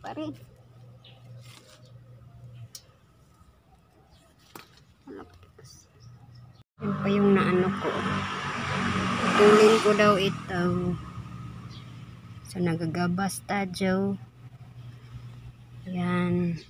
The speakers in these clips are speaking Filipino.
pa rin. Yan pa yung naano ko. Tulin ko daw ito. So, nagagabas tadyo. Yan.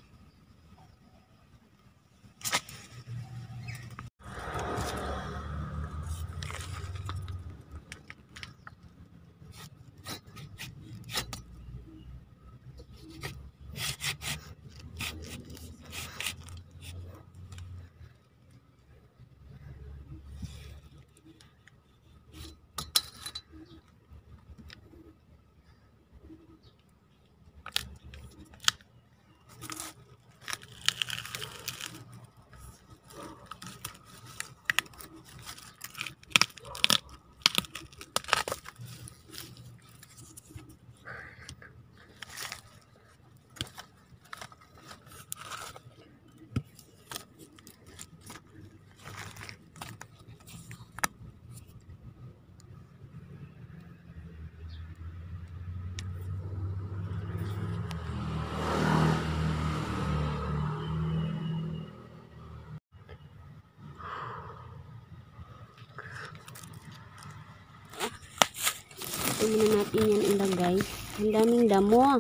Ito muna natin yan ilagay. Ang daming damo.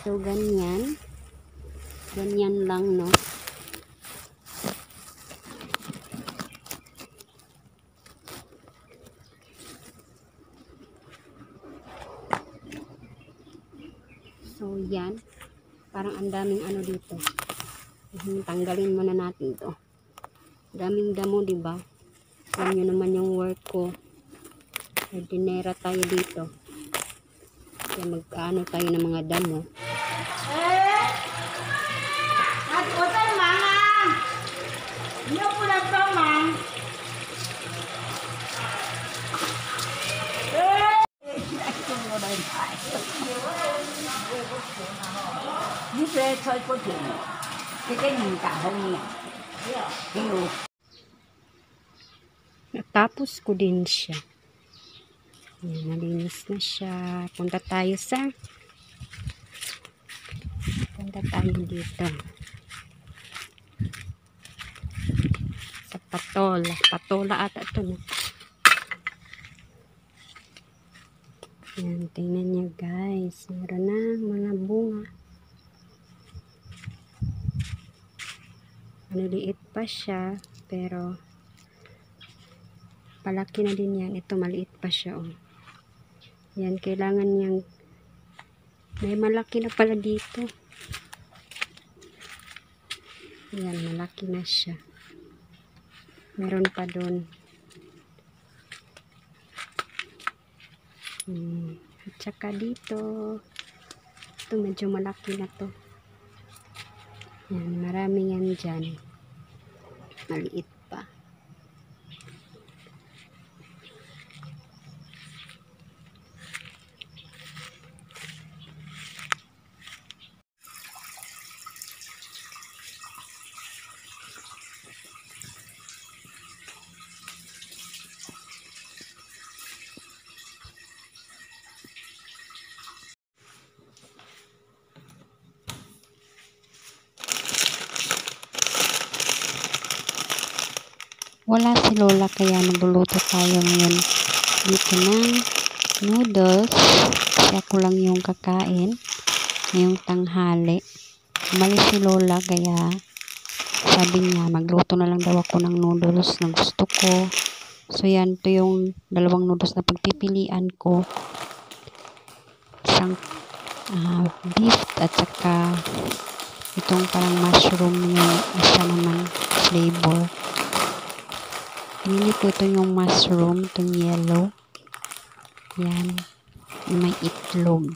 So, ganyan. Ganyan lang, no? So, yan. Parang ang daming ano dito. Tanggalin muna natin to. Daming damo, di ba? Alam nyo naman yung work ko. May dinera tayo dito. Kaya magkaano tayo ng mga damo. At utang mangang. Niyo po na to, mang. Như thế thôi có chuyện Cái cái nhìn cả nhỉ Hiểu Natapos ko din siya. Yan, nalinis na siya. Punta tayo sa punta tayo dito. Sa patola. Patola ata ito. No? Yan, tingnan niyo guys. Meron na mga bunga. Maliliit pa siya, pero palaki na din yan. Ito, maliit pa siya, oh. Yan, kailangan niyang may malaki na pala dito. Yan, malaki na siya. Meron pa doon. Hmm. At saka dito. Ito, medyo malaki na to. Yan, marami yan dyan. Maliit pa. Wala si Lola kaya nagluluto tayo ngayon dito ng noodles. Kasi ako lang yung kakain ngayong tanghali. Umalis si Lola kaya sabi niya magluto na lang daw ako ng noodles na gusto ko. So yan, to yung dalawang noodles na pagpipilian ko. Isang ah, beef at saka itong parang mushroom yung isa naman flavor. Ito yung mushroom, itong yellow. Yan. May itlog.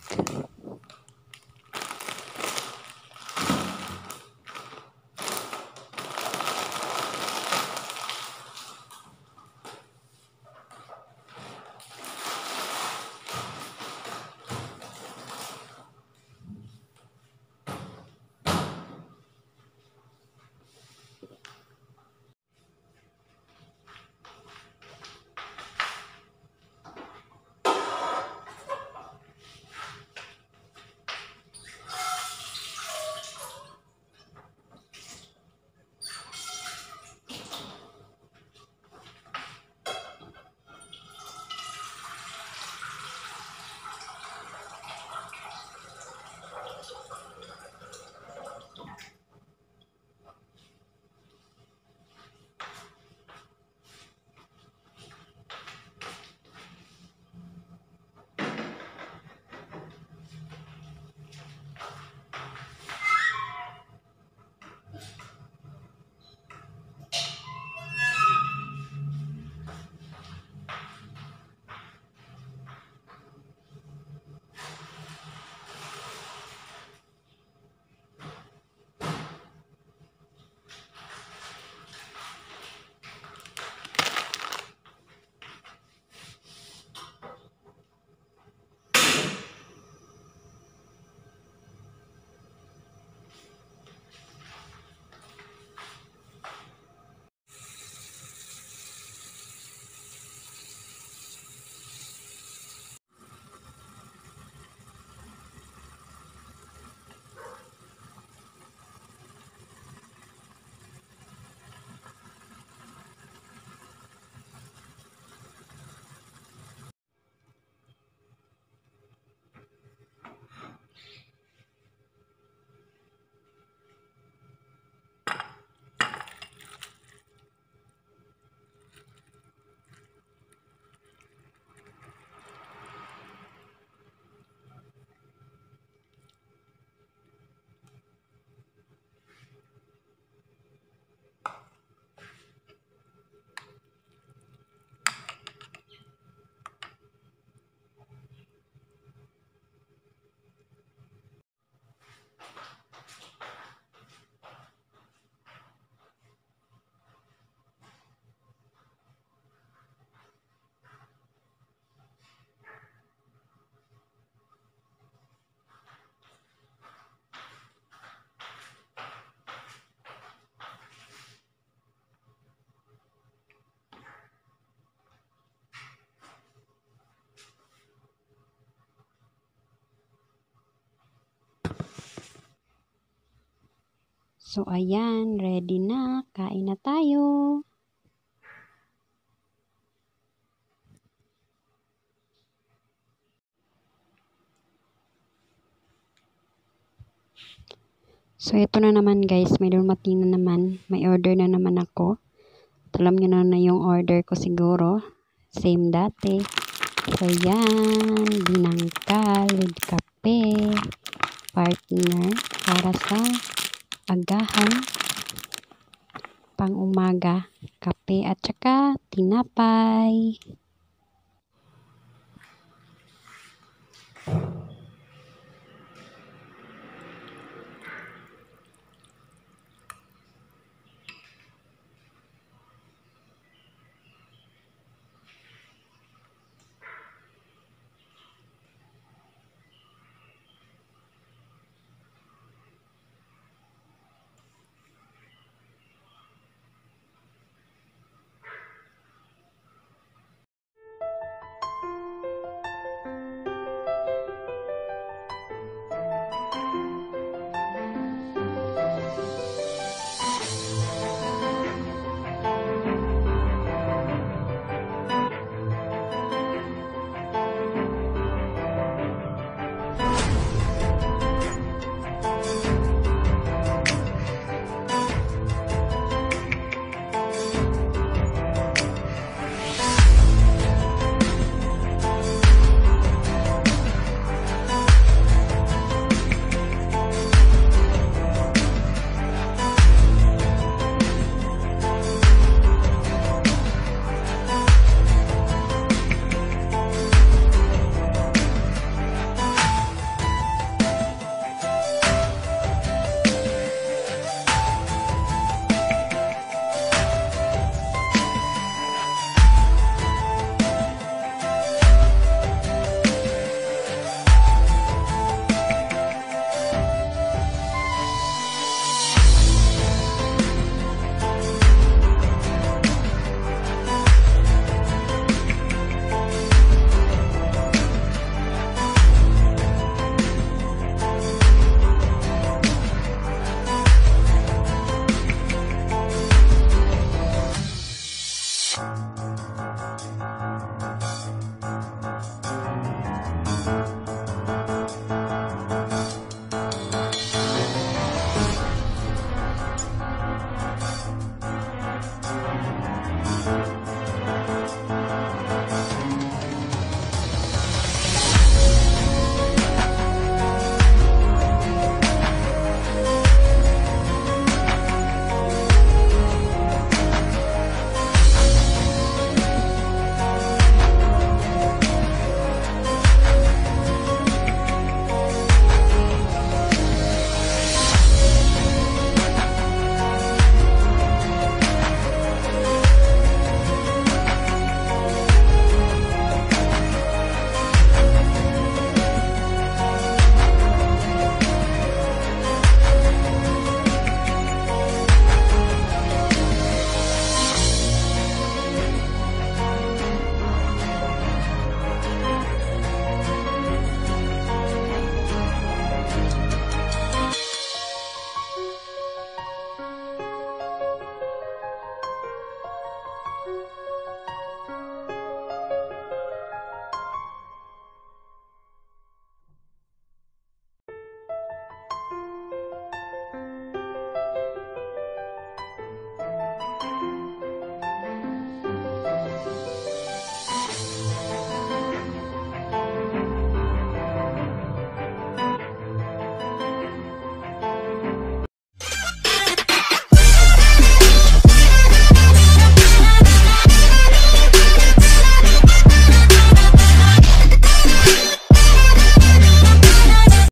So, ayan, ready na. Kain na tayo. So, ito na naman guys. May dumating na naman. May order na naman ako. Alam nyo na na yung order ko siguro. Same dati. So, yan. Binangkal with kape. Partner. Para sa agahan, pang umaga, kape at saka tinapay.